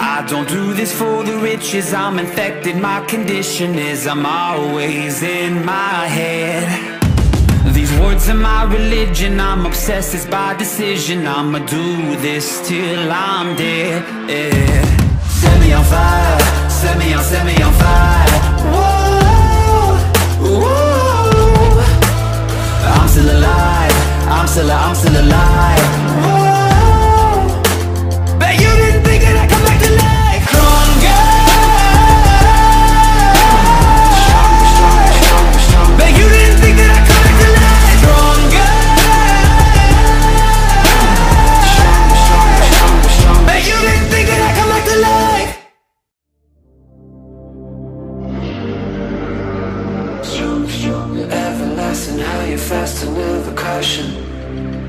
I don't do this for the riches, I'm infected, my condition is I'm always in my head. Words are my religion, I'm obsessed, it's by decision I'ma do this till I'm dead, yeah. Set me on fire, set me on, set me on fire Whoa, whoa I'm still alive, I'm still, I'm still alive Whoa. fast and how you're fast and with a caution.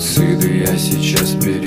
суициды Я сейчас перед